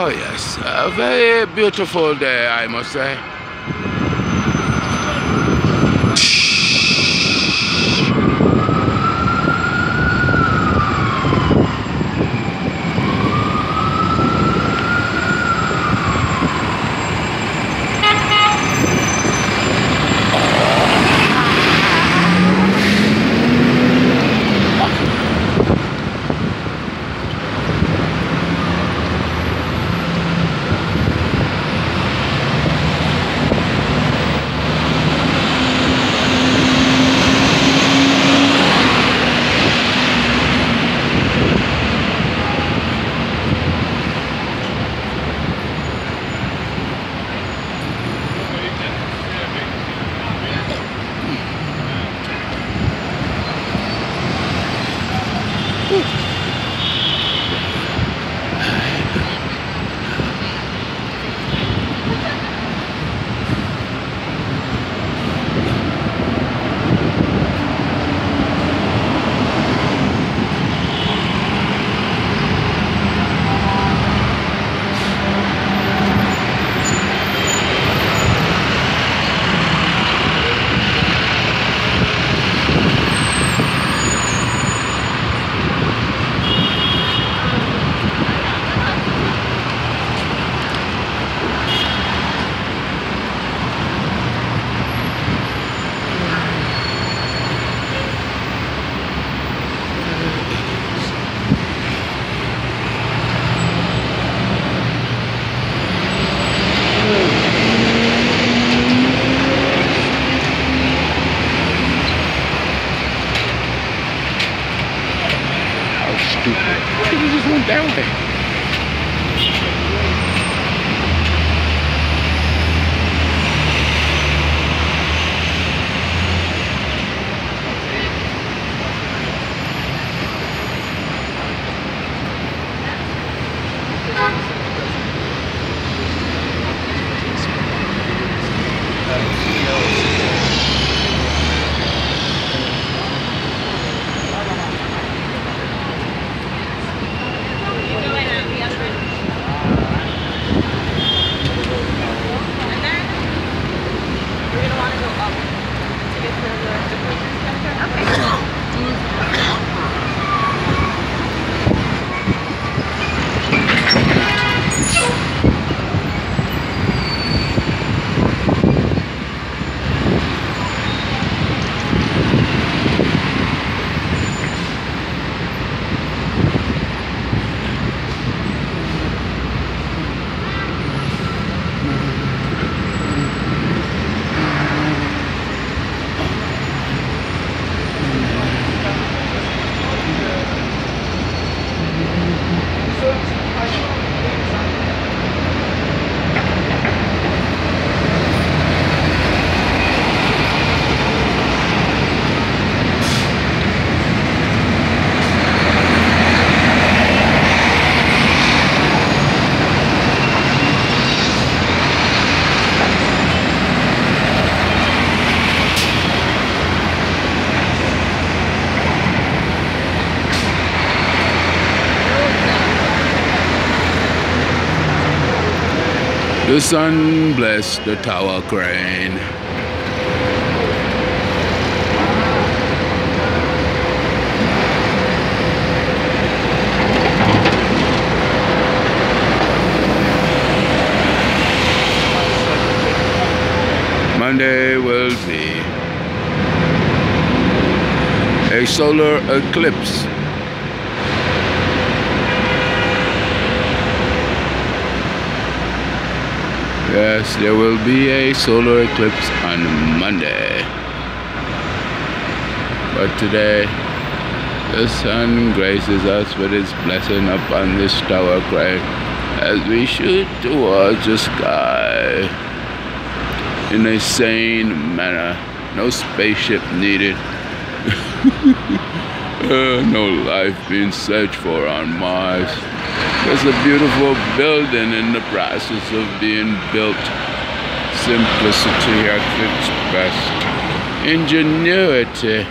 Oh yes, a very beautiful day I must say. Stupid. It just went down way. Okay. The sun bless the tower crane. Monday will be a solar eclipse. Yes, there will be a solar eclipse on Monday. But today, the sun graces us with its blessing upon this tower crane as we shoot towards the sky in a sane manner. No spaceship needed. Uh, no life being searched for on Mars. There's a beautiful building in the process of being built. Simplicity at its best. Ingenuity.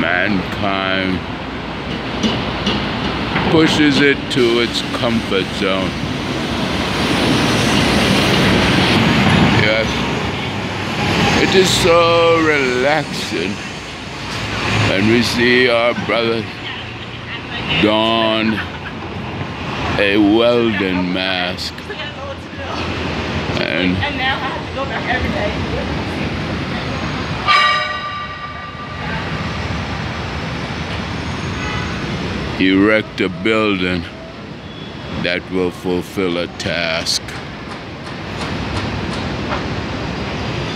Mankind. pushes it to its comfort zone. Yes. It is so relaxing. And we see our brother don a welding mask. And, and now I have to go back every day. erect a building that will fulfill a task.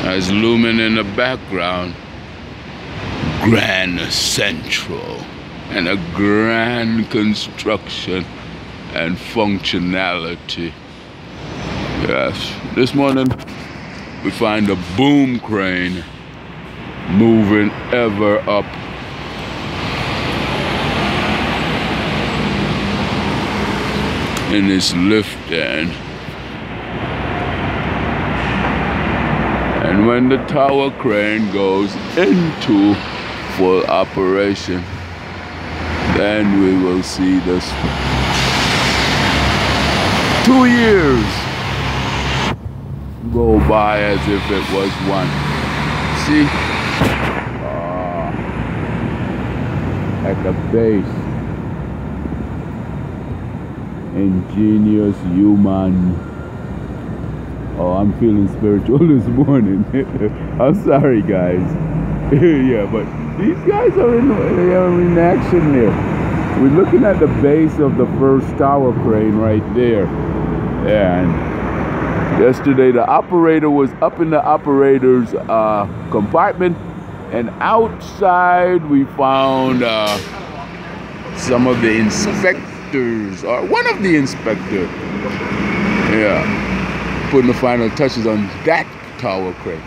As looming in the background, Grand Central and a grand construction and functionality. Yes, this morning we find a boom crane moving ever up in this lift end. And when the tower crane goes into full operation, then we will see this two years go by as if it was one. See? Uh, at the base ingenious human. Oh, I'm feeling spiritual this morning. I'm sorry, guys. yeah, but these guys are in, they are in action there. We're looking at the base of the first tower crane right there. And yesterday, the operator was up in the operator's uh, compartment, and outside we found uh, some of the inspectors or one of the inspectors, yeah, putting the final touches on that tower crane.